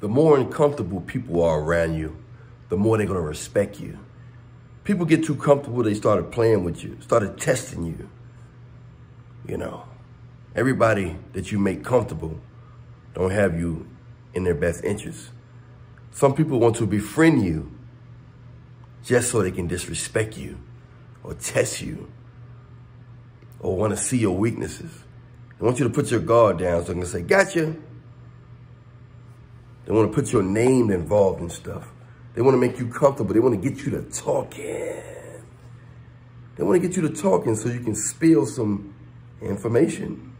the more uncomfortable people are around you, the more they're going to respect you. People get too comfortable, they started playing with you, started testing you. You know, everybody that you make comfortable don't have you in their best interest. Some people want to befriend you just so they can disrespect you or test you or want to see your weaknesses. They want you to put your guard down so they can say, gotcha. They want to put your name involved in stuff. They want to make you comfortable. They want to get you to talking. They want to get you to talking so you can spill some information.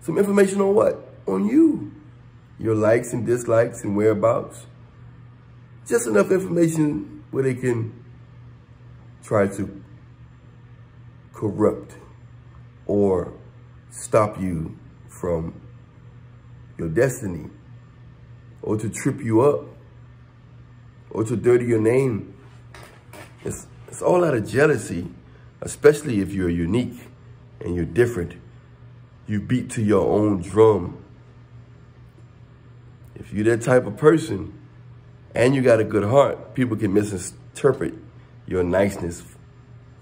Some information on what? On you. Your likes and dislikes and whereabouts. Just enough information where they can try to corrupt or stop you from your destiny or to trip you up or to dirty your name. It's, it's all out of jealousy, especially if you're unique and you're different. You beat to your own drum. If you're that type of person and you got a good heart, people can misinterpret your niceness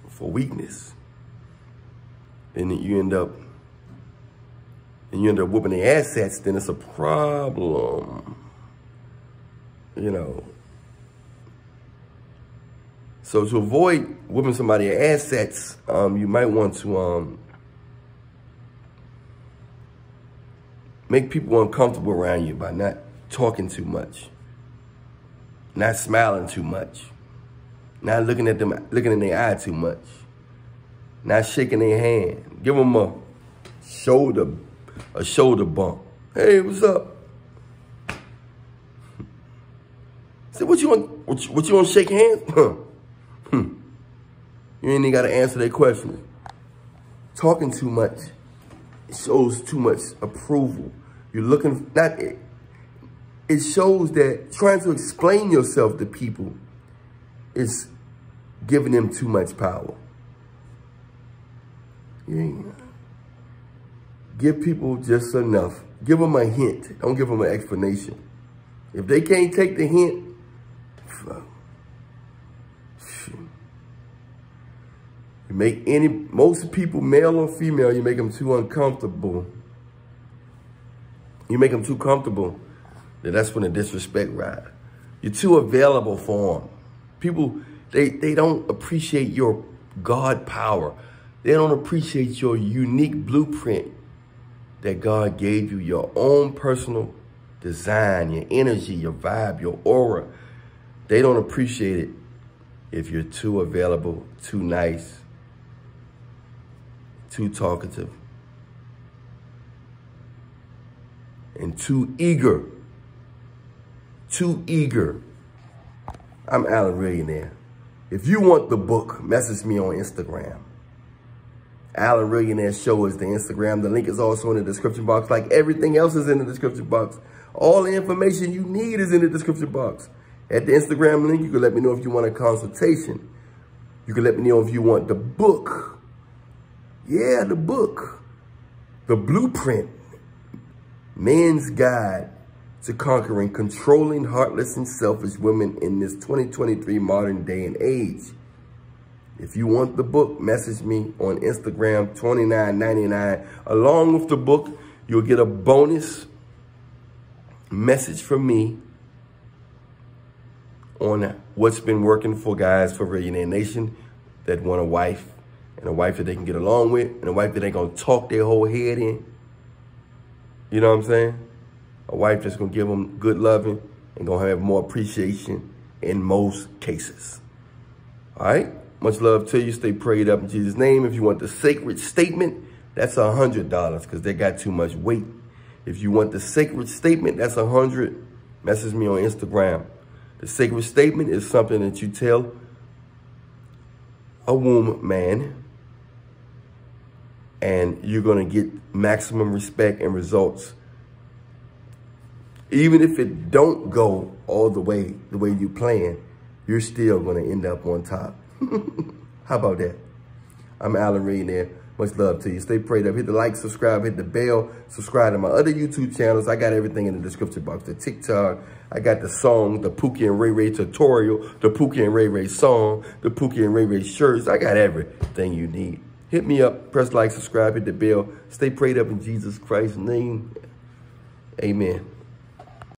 for weakness. And you end up and you end up whooping the assets, then it's a problem. You know. So to avoid whooping somebody's assets, um, you might want to um, make people uncomfortable around you by not talking too much, not smiling too much, not looking at them, looking in their eye too much, not shaking their hand. Give them a shoulder a shoulder bump. Hey, what's up? Say, what you want? What you, what you want to shake hands? hmm. You ain't even got to answer that question. Talking too much shows too much approval. You're looking, not, it, it shows that trying to explain yourself to people is giving them too much power. Yeah. Give people just enough. Give them a hint. Don't give them an explanation. If they can't take the hint, you make any, most people, male or female, you make them too uncomfortable. You make them too comfortable, then that's when the disrespect ride. You're too available for them. People, they, they don't appreciate your God power. They don't appreciate your unique blueprint that God gave you your own personal design, your energy, your vibe, your aura. They don't appreciate it if you're too available, too nice, too talkative, and too eager. Too eager. I'm Allan Reallionaire. If you want the book, message me on Instagram. Allan Reallionaire Show is the Instagram. The link is also in the description box. Like everything else is in the description box. All the information you need is in the description box. At the Instagram link, you can let me know if you want a consultation. You can let me know if you want the book. Yeah, the book. The Blueprint. Man's Guide to Conquering Controlling Heartless and Selfish Women in this 2023 modern day and age. If you want the book, message me on Instagram, $29.99. Along with the book, you'll get a bonus message from me on what's been working for guys for Reallionaire Nation that want a wife and a wife that they can get along with and a wife that ain't gonna talk their whole head in. You know what I'm saying? A wife that's gonna give them good loving and gonna have more appreciation in most cases. All right? Much love to you. Stay prayed up in Jesus' name. If you want the sacred statement, that's a $100 because they got too much weight. If you want the sacred statement, that's a 100 Message me on Instagram. The sacred statement is something that you tell a womb man and you're going to get maximum respect and results. Even if it don't go all the way the way you plan, you're still going to end up on top. How about that? I'm Allan Reallionaire. Much love to you. Stay prayed up. Hit the like, subscribe, hit the bell. Subscribe to my other YouTube channels. I got everything in the description box. The TikTok. I got the song, the Pookie and Ray Ray tutorial, the Pookie and Ray Ray song, the Pookie and Ray Ray shirts. I got everything you need. Hit me up. Press like, subscribe, hit the bell. Stay prayed up in Jesus Christ's name. Amen.